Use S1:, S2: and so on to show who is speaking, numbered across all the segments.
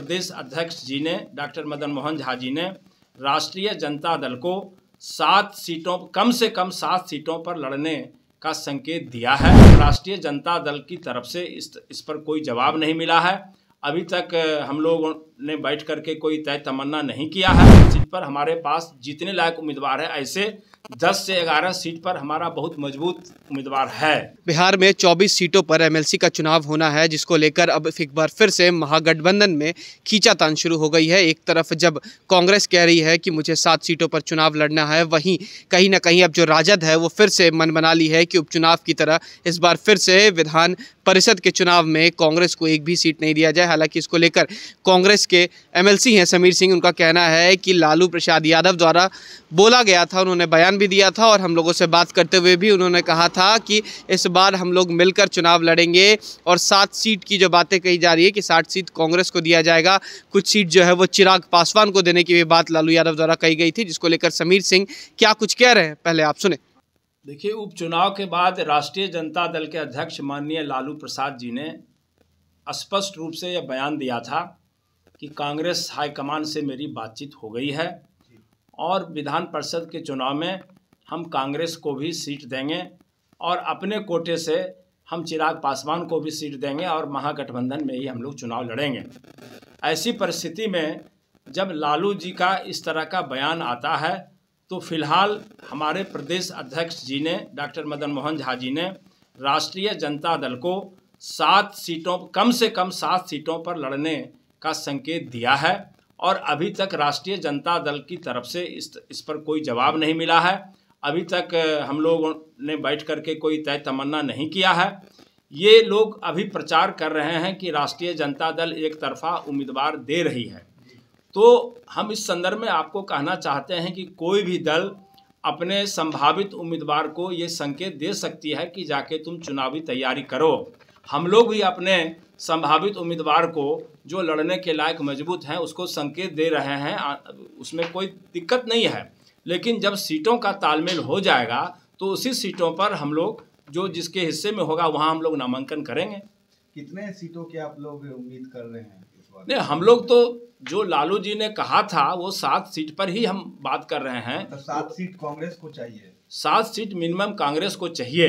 S1: प्रदेश अध्यक्ष जी ने, डॉक्टर मदन मोहन झा जी ने राष्ट्रीय जनता दल को सात सीटों, कम से कम सात सीटों पर लड़ने का संकेत दिया है। राष्ट्रीय जनता दल की तरफ़ से इस इस पर कोई जवाब नहीं मिला है। अभी तक हम लोगों ने बैठ करके कोई तय तमन्ना नहीं किया है सीट पर। हमारे पास जीतने लायक उम्मीदवार है। ऐसे 10 से 11 सीट पर हमारा बहुत मज़बूत उम्मीदवार है।
S2: बिहार में 24 सीटों पर एमएलसी का चुनाव होना है, जिसको लेकर अब एक बार फिर से महागठबंधन में खींचातान शुरू हो गई है। एक तरफ़ जब कांग्रेस कह रही है कि मुझे सात सीटों पर चुनाव लड़ना है, वहीं कहीं ना कहीं अब जो राजद है, वो फिर से मन बना ली है कि उपचुनाव की तरह इस बार फिर से विधान परिषद के चुनाव में कांग्रेस को एक भी सीट नहीं दिया जाए। हालाँकि इसको लेकर कांग्रेस के एमएलसी हैं, समीर सिंह, उनका कहना है कि लालू प्रसाद यादव द्वारा बोला गया था, उन्होंने बयान भी दिया था और हम लोगों से बात करते हुए भी उन्होंने कहा था कि इस बार हम लोग मिलकर चुनाव लड़ेंगे और सात सीट की जो बातें कही जा रही है कि साठ सीट कांग्रेस को दिया जाएगा, कुछ सीट जो है वो चिराग पासवान को देने की भी बात लालू यादव द्वारा कही गई थी, जिसको लेकर समीर सिंह क्या कुछ कह रहे हैं, पहले आप सुने।
S1: देखिए, उपचुनाव के बाद राष्ट्रीय जनता दल के अध्यक्ष माननीय लालू प्रसाद जी ने स्पष्ट रूप से यह बयान दिया था कि कांग्रेस हाईकमान से मेरी बातचीत हो गई है और विधान परिषद के चुनाव में हम कांग्रेस को भी सीट देंगे और अपने कोटे से हम चिराग पासवान को भी सीट देंगे और महागठबंधन में ही हम लोग चुनाव लड़ेंगे। ऐसी परिस्थिति में जब लालू जी का इस तरह का बयान आता है तो फ़िलहाल हमारे प्रदेश अध्यक्ष जी ने डॉक्टर मदन मोहन झा जी ने राष्ट्रीय जनता दल को सात सीटों कम से कम सात सीटों पर लड़ने का संकेत दिया है और अभी तक राष्ट्रीय जनता दल की तरफ़ से इस इस पर कोई जवाब नहीं मिला है। अभी तक हम लोगों ने बैठ करके कोई तय तमन्ना नहीं किया है। ये लोग अभी प्रचार कर रहे हैं कि राष्ट्रीय जनता दल एक तरफा उम्मीदवार दे रही है। तो हम इस संदर्भ में आपको कहना चाहते हैं कि कोई भी दल अपने संभावित उम्मीदवार को ये संकेत दे सकती है कि जाके तुम चुनावी तैयारी करो। हम लोग भी अपने संभावित उम्मीदवार को जो लड़ने के लायक मज़बूत हैं उसको संकेत दे रहे हैं। उसमें कोई दिक्कत नहीं है। लेकिन जब सीटों का तालमेल हो जाएगा तो उसी सीटों पर हम लोग जो जिसके हिस्से में होगा वहाँ हम लोग नामांकन करेंगे।
S3: कितने सीटों की आप लोग उम्मीद कर रहे हैं
S1: नहीं हम लोग तो जो लालू जी ने कहा था वो सात सीट पर ही हम बात कर रहे हैं।
S3: तो सात सीट कांग्रेस को चाहिए।
S1: सात सीट मिनिमम कांग्रेस को चाहिए।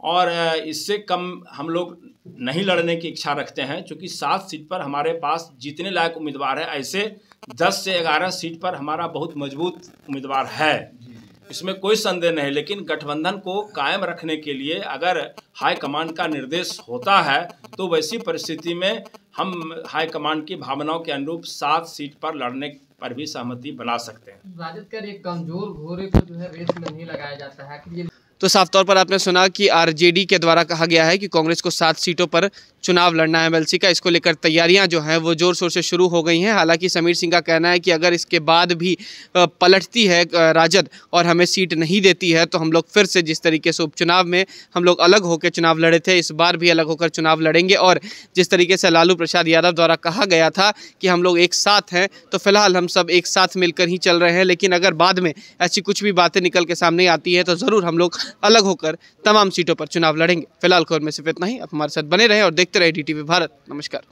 S1: और इससे कम हम लोग नहीं लड़ने की इच्छा रखते हैं, क्योंकि सात सीट पर हमारे पास जीतने लायक उम्मीदवार है। ऐसे दस से ग्यारह सीट पर हमारा बहुत मज़बूत उम्मीदवार है। इसमें कोई संदेह नहीं, लेकिन गठबंधन को कायम रखने के लिए अगर हाईकमान का निर्देश होता है तो वैसी परिस्थिति में हम हाईकमान की भावनाओं के अनुरूप सात सीट पर लड़ने पर भी सहमति बना सकते हैं।
S4: राजद का एक कमज़ोर घोड़े को जो है रेस में नहीं लगाया जाता है।
S2: तो साफ़ तौर पर आपने सुना कि आरजेडी के द्वारा कहा गया है कि कांग्रेस को सात सीटों पर चुनाव लड़ना है। एमएलसी का इसको लेकर तैयारियाँ जो हैं, वो ज़ोर शोर से शुरू हो गई हैं। हालाँकि समीर सिंह का कहना है कि अगर इसके बाद भी पलटती है राजद और हमें सीट नहीं देती है तो हम लोग फिर से जिस तरीके से उपचुनाव में हम लोग अलग होकर चुनाव लड़े थे, इस बार भी अलग होकर चुनाव लड़ेंगे। और जिस तरीके से लालू प्रसाद यादव द्वारा कहा गया था कि हम लोग एक साथ हैं तो फ़िलहाल हम सब एक साथ मिलकर ही चल रहे हैं। लेकिन अगर बाद में ऐसी कुछ भी बातें निकल के सामने आती है तो ज़रूर हम लोग अलग होकर तमाम सीटों पर चुनाव लड़ेंगे। फ़िलहाल खबर में सिर्फ़ इतना ही। आप हमारे साथ बने रहें और देखते रहे डी भारत। नमस्कार।